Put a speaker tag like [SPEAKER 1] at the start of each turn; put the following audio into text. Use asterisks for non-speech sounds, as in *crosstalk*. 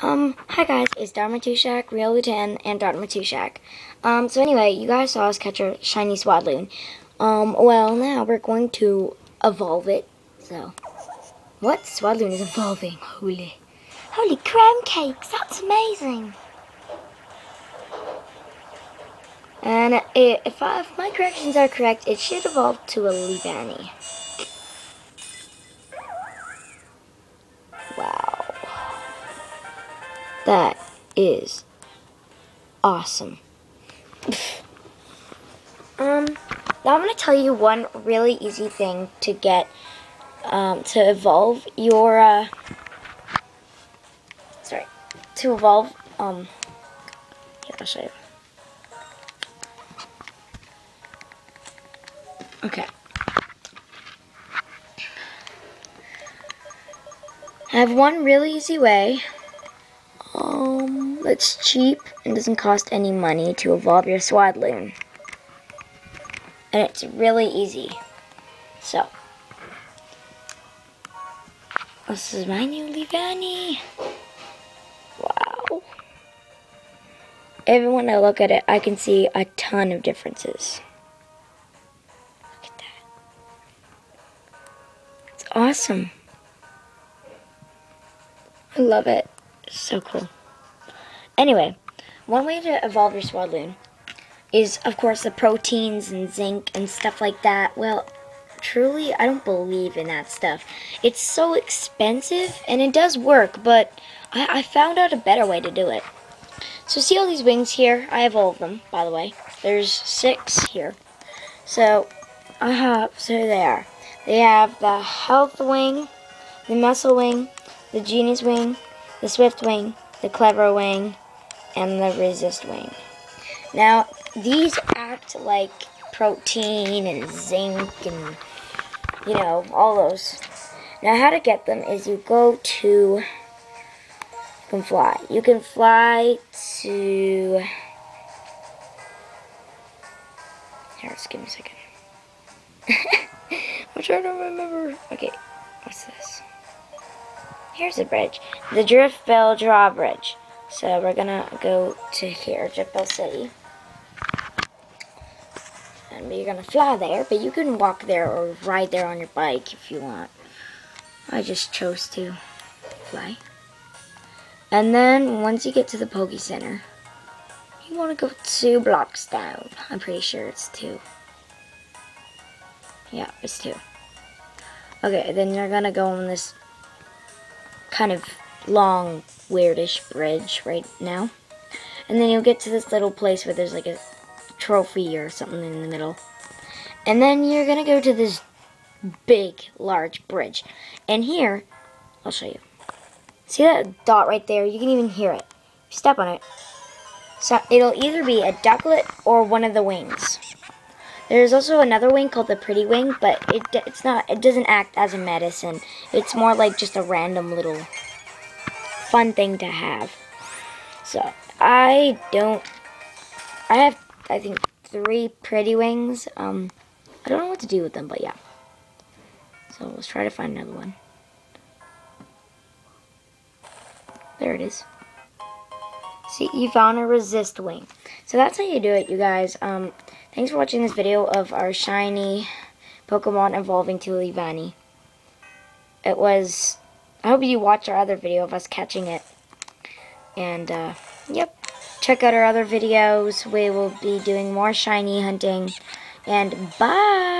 [SPEAKER 1] Um, hi guys, it's Dharma Tushak, Real Lieutenant, and Dharma Tushak. Um, so anyway, you guys saw us catch a shiny Swadloon. Um, well, now we're going to evolve it. So, what? Swadloon is evolving. Holy. Holy crumb cakes, that's amazing. And it, if, I, if my corrections are correct, it should evolve to a Leavanny. That is awesome. *sighs* um, now I'm going to tell you one really easy thing to get, um, to evolve your, uh, sorry, to evolve, um, here, I'll show you. Okay. I have one really easy way it's cheap and doesn't cost any money to evolve your Swadloon. And it's really easy. So, this is my new Leavanny. Wow. Every when I look at it, I can see a ton of differences. Look at that. It's awesome. I love it. So cool. Anyway, one way to evolve your Swadloon is, of course, the proteins and zinc and stuff like that. Well, truly, I don't believe in that stuff. It's so expensive, and it does work, but I, I found out a better way to do it. So see all these wings here? I have all of them, by the way. There's six here. So, have, so they are. They have the health wing, the muscle wing, the genius wing, the swift wing, the clever wing, and the resist wing. Now, these act like protein and zinc and, you know, all those. Now, how to get them is you go to, you can fly. You can fly to, here, just give me a second. I'm trying to remember. Okay, what's this? Here's a bridge. The Driftveil Drawbridge. So we're gonna go to here, Driftveil City. And you're gonna fly there, but you can walk there or ride there on your bike if you want. I just chose to fly. And then once you get to the Poke Center, you want to go two blocks down. I'm pretty sure it's two. Yeah, it's two. Okay, then you're gonna go on this kind of long, weirdish bridge right now. And then you'll get to this little place where there's like a trophy or something in the middle. And then you're going to go to this big, large bridge. And here, I'll show you. See that dot right there? You can even hear it. Step on it. So it'll either be a Ducklett or one of the wings. There's also another wing called the Pretty Wing, but it it's not it doesn't act as a medicine. It's more like just a random little fun thing to have. So I don't. I have I think three Pretty Wings. Um, I don't know what to do with them, but yeah. So let's try to find another one. There it is. See, you found a resist wing. So that's how you do it, you guys. Um, Thanks for watching this video of our shiny Pokemon evolving to Leavanny. It was, I hope you watch our other video of us catching it. And, uh, yep. Check out our other videos. We will be doing more shiny hunting. And bye!